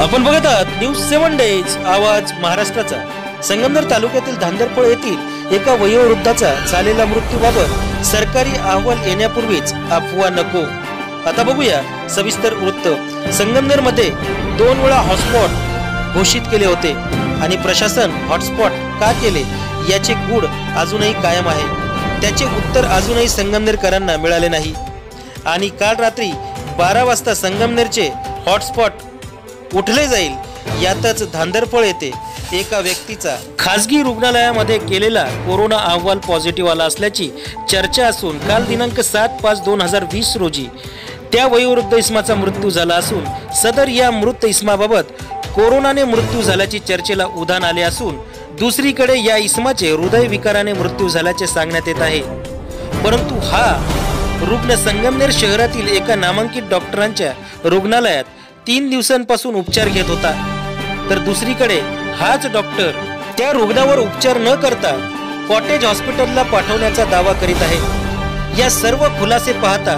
आपण बघत आहात न्यूज सेव्हन डेज आवाज महाराष्ट्राचा. संगमनेर तालुक्यातील धांदरफळ येथील एका वयोवृद्धाचा झालेला मृत्यूबाबत सरकारी अहवाल येण्यापूर्वीच अफवा नको. आता बघूया सविस्तर वृत्त. संगमनेरमध्ये दोन वेळा हॉटस्पॉट घोषित केले होते. आणि प्रशासन हॉटस्पॉट का केले याचे गूढ अजूनही कायम आहे. त्याचे उत्तर अजूनही संगमनेरकरांना मिळाले नाही. आणि काल रात्री बारा वाजता संगमनेरचे हॉटस्पॉट उठले जाईल. यातच धांदरफळ येते. एका व्यक्तीचा खासगी रुग्णालयामध्ये केलेला कोरोना अहवाल पॉझिटिव्ह आला असल्याची चर्चा असून काल दिनांक सात पाच दोन हजार वीस रोजी त्या वयोवृद्ध इस्माचा मृत्यू झाला असून सदर या मृत इस्माबाबत कोरोनाने मृत्यू झाल्याची चर्चेला उधाण आले असून दुसरीकडे या इस्माचे हृदयविकाराने मृत्यू झाल्याचे सांगण्यात येत आहे. परंतु हा रुग्ण संगमनेर शहरातील एका नामांकित डॉक्टरांच्या रुग्णालयात तीन दिवसांपासून उपचार घेत होता. तर दुसरीकडे हाच डॉक्टर त्या रुग्णावर उपचार न करता कॉटेज हॉस्पिटलला पाठवण्याचा दावा करीत आहे. या सर्व खुलासे पाहता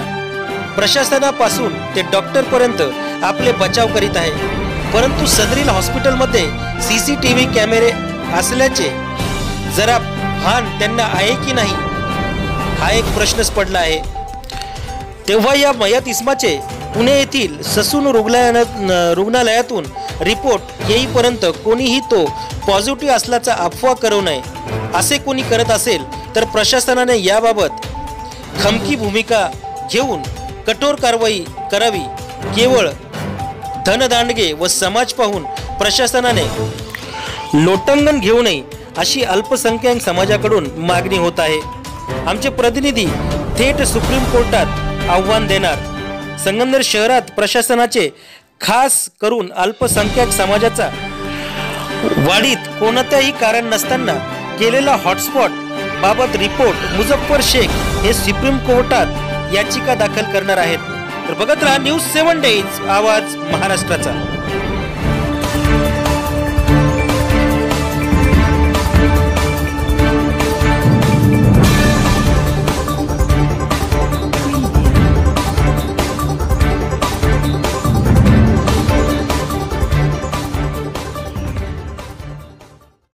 प्रशासनापासून ते डॉक्टरपर्यंत आपले बचाव करीत आहे. परंतु सदरील हॉस्पिटलमध्ये सी सी टी व्ही कॅमेरे असल्याचे जरा भान त्यांना आहे की नाही हा एक प्रश्नच पडला आहे. तेव्हा या मयत इस्माचे पुणे येथील ससून रुग्णालयानं रुग्णालयातून रिपोर्ट येईपर्यंत कोणीही तो पॉझिटिव्ह असल्याचा अफवा करू नये असे कोणी करत असेल तर प्रशासनाने याबाबत खमकी भूमिका घेऊन कठोर कारवाई करावी. केवळ धनदांडगे व समाज पाहून प्रशासनाने लोटांगण घेऊ नये अशी अल्पसंख्याक समाजाकडून मागणी होत आहे. आमचे प्रतिनिधी थेट सुप्रीम कोर्टात आव्हान देणार. संगमनेर शहरात प्रशासनाचे खास करून अल्पसंख्याक समाजाचा वाढीत कोणत्याही कारण नसताना केलेला हॉटस्पॉट बाबत रिपोर्ट मुझफ्फर शेख हे सुप्रीम कोर्टात याचिका दाखल करणार आहेत. तर बघत राहा न्यूज सेवन डेज आवाज महाराष्ट्राचा.